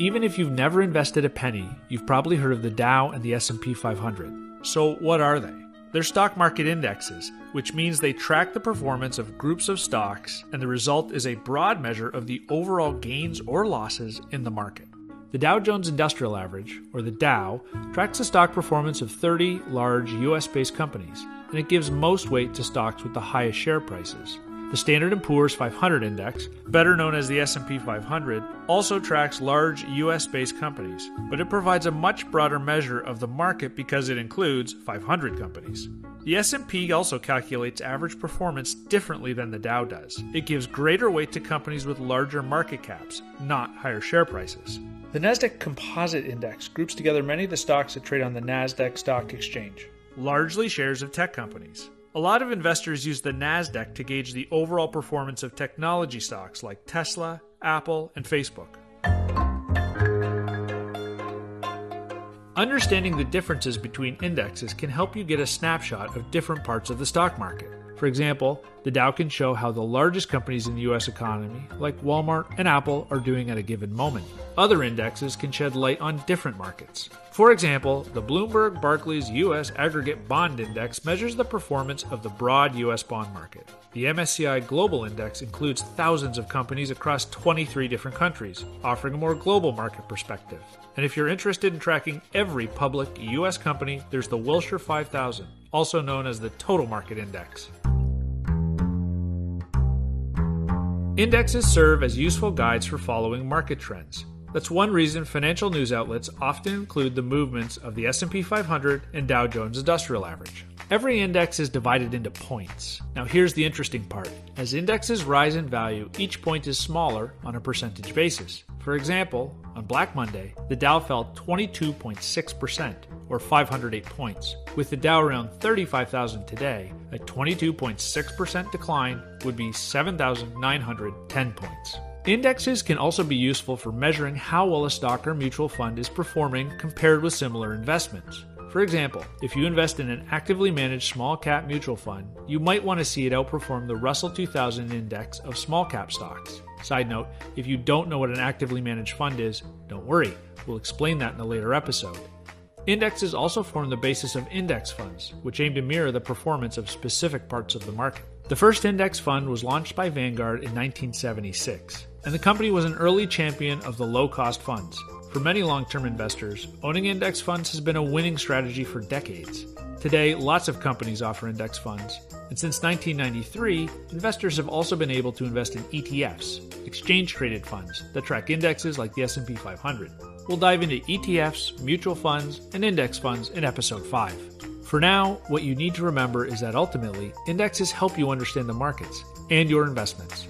Even if you've never invested a penny, you've probably heard of the Dow and the S&P 500. So, what are they? They're stock market indexes, which means they track the performance of groups of stocks, and the result is a broad measure of the overall gains or losses in the market. The Dow Jones Industrial Average, or the Dow, tracks the stock performance of 30 large US based companies, and it gives most weight to stocks with the highest share prices. The Standard & Poor's 500 index, better known as the S&P 500, also tracks large US-based companies, but it provides a much broader measure of the market because it includes 500 companies. The S&P also calculates average performance differently than the Dow does. It gives greater weight to companies with larger market caps, not higher share prices. The Nasdaq Composite Index groups together many of the stocks that trade on the Nasdaq Stock Exchange, largely shares of tech companies. A lot of investors use the NASDAQ to gauge the overall performance of technology stocks like Tesla, Apple, and Facebook. Understanding the differences between indexes can help you get a snapshot of different parts of the stock market. For example, the Dow can show how the largest companies in the US economy, like Walmart and Apple, are doing at a given moment. Other indexes can shed light on different markets. For example, the Bloomberg Barclays US Aggregate Bond Index measures the performance of the broad US bond market. The MSCI Global Index includes thousands of companies across 23 different countries, offering a more global market perspective. And if you're interested in tracking every public US company, there's the Wilshire 5000, also known as the Total Market Index. Indexes serve as useful guides for following market trends. That's one reason financial news outlets often include the movements of the S&P 500 and Dow Jones Industrial Average. Every index is divided into points. Now here's the interesting part. As indexes rise in value, each point is smaller on a percentage basis. For example, on Black Monday, the Dow fell 22.6%, or 508 points. With the Dow around 35,000 today, a 22.6% decline would be 7,910 points. Indexes can also be useful for measuring how well a stock or mutual fund is performing compared with similar investments. For example, if you invest in an actively managed small cap mutual fund, you might want to see it outperform the Russell 2000 index of small cap stocks. Side note, if you don't know what an actively managed fund is, don't worry, we'll explain that in a later episode. Indexes also form the basis of index funds, which aim to mirror the performance of specific parts of the market. The first index fund was launched by Vanguard in 1976, and the company was an early champion of the low cost funds. For many long term investors, owning index funds has been a winning strategy for decades. Today, lots of companies offer index funds, and since 1993, investors have also been able to invest in ETFs, exchange traded funds that track indexes like the S&P 500. We'll dive into ETFs, mutual funds, and index funds in episode 5. For now, what you need to remember is that ultimately, indexes help you understand the markets and your investments.